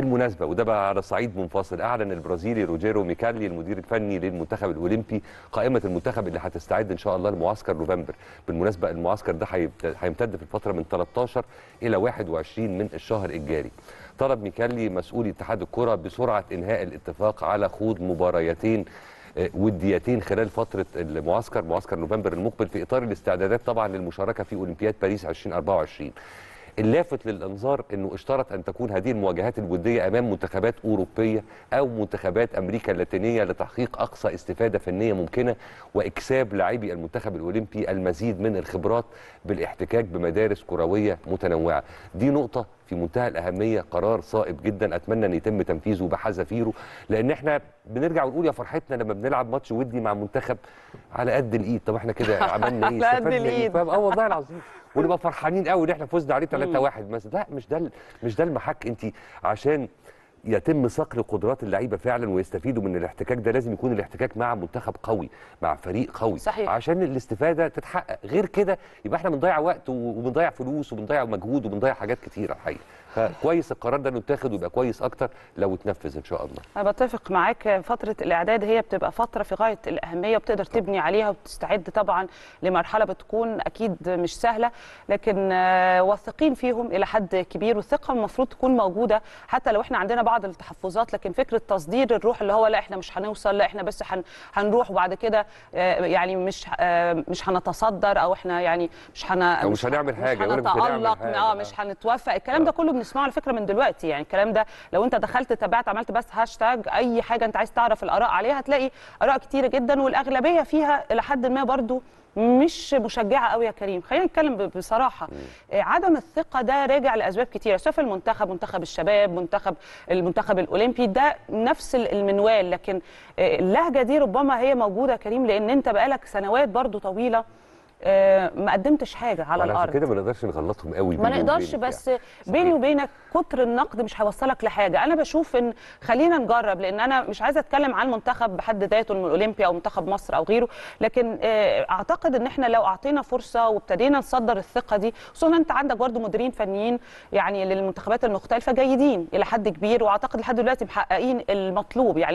بالمناسبة وده بقى على صعيد منفصل أعلن البرازيلي روجيرو ميكالي المدير الفني للمنتخب الأولمبي قائمة المنتخب اللي هتستعد إن شاء الله لمعسكر نوفمبر. بالمناسبة المعسكر ده هيمتد في الفترة من 13 إلى 21 من الشهر الجاري. طلب ميكالي مسؤولي اتحاد الكرة بسرعة إنهاء الاتفاق على خوض مباريتين آه، وديتين خلال فترة المعسكر معسكر نوفمبر المقبل في إطار الاستعدادات طبعا للمشاركة في أولمبياد باريس 2024 اللافت للانظار إنه اشترط أن تكون هذه المواجهات الودية أمام منتخبات أوروبية أو منتخبات أمريكا اللاتينية لتحقيق أقصى استفادة فنية ممكنة وإكساب لاعبي المنتخب الأولمبي المزيد من الخبرات بالإحتكاك بمدارس كروية متنوعة. دي نقطة في منتهى الأهمية قرار صائب جدا. أتمنى أن يتم تنفيذه بحذافيره لأن إحنا بنرجع ونقول يا فرحتنا لما بنلعب ماتش ودي مع منتخب على قد الإيد. طب إحنا كده عملنا إيه؟ على قد الإيد. فاهم؟ آه والله العظيم. ونبقى فرحانين قوي إن إحنا فزنا عليه 3 1 مثلا. لا مش ده مش ده المحك. انت عشان يتم صقل قدرات اللعيبة فعلا ويستفيدوا من الاحتكاك ده لازم يكون الاحتكاك مع منتخب قوي مع فريق قوي. صحيح. عشان الاستفادة تتحقق. غير كده يبقى إحنا بنضيع وقت وبنضيع فلوس وبنضيع مجهود وبنضيع حاجات كتيرة الحقيقة. فكويس القرار ده إنه يتاخد ويبقى كويس أكتر لو اتنفذ إن شاء الله. أنا بتفق معاك. فترة الإعداد هي بتبقى فترة في غاية الأهمية وبتقدر تبني عليها وبتستعد طبعا لمرحلة بتكون أكيد مش سهلة لكن آه، واثقين فيهم إلى حد كبير والثقة المفروض تكون موجودة حتى لو إحنا عندنا بعض التحفظات لكن فكرة تصدير الروح اللي هو لا إحنا مش هنوصل لا إحنا بس هن هنروح وبعد كده آه، يعني مش آه، مش هنتصدر أو إحنا يعني مش هن أو مش هنعمل لك مش هنتألق حاجة. آه مش هنتوفق الكلام ده كله بنسمعه على فكرة من دلوقتي يعني الكلام ده لو أنت دخلت تابعت عملت بس هاشتاج أي حاجة أنت عايز تعرف الآراء عليها هتلاقي آراء كتيرة جدا والأغلبية فيها إلى حد ما برضو مش مشجعة قوي يا كريم. خلينا نتكلم بصراحة. آه، عدم الثقة ده راجع لأسباب كتيرة. سواء في المنتخب منتخب الشباب منتخب المنتخب الأولمبي ده نفس ال- المنوال لكن آه، اللهجة دي ربما هي موجودة كريم لأن أنت بقالك سنوات برضو طويلة آه، ما قدمتش حاجة على الأرض. كده ما نقدرش نغلطهم قوي ما نقدرش وبينك بس يعني. بيني وبينك كتر النقد مش هيوصلك لحاجة. أنا بشوف إن خلينا نجرب لأن أنا مش عايزة أتكلم عن المنتخب بحد ذاته من الاولمبيا أو منتخب مصر أو غيره لكن آه، أعتقد إن إحنا لو أعطينا فرصة وابتدينا نصدر الثقة دي خصوصا أنت عندك برضو مديرين فنيين يعني للمنتخبات المختلفة جيدين إلى حد كبير وأعتقد لحد دلوقتي محققين المطلوب. يعني